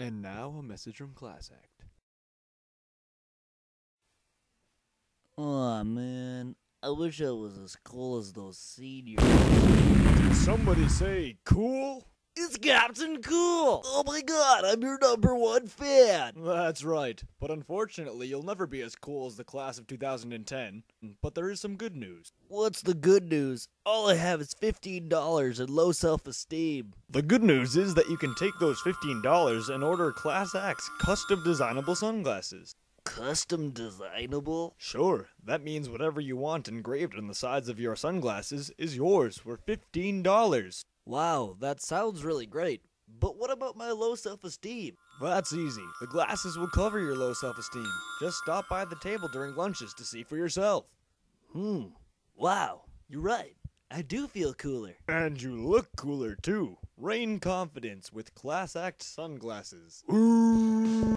And now a message from Class Act. Aw, man. I wish I was as cool as those seniors. Somebody say cool? It's Captain Cool! Oh my god, I'm your number one fan! That's right. But unfortunately, you'll never be as cool as the class of 2010. But there is some good news. What's the good news? All I have is $15 and low self esteem. The good news is that you can take those $15 and order Class Act's custom designable sunglasses. Custom designable? Sure, that means whatever you want engraved on the sides of your sunglasses is yours for $15. Wow, that sounds really great. But what about my low self esteem? That's easy. The glasses will cover your low self esteem. Just stop by the table during lunches to see for yourself. Hmm. Wow, you're right. I do feel cooler. And you look cooler too. Rain confidence with Class Act sunglasses. Ooh.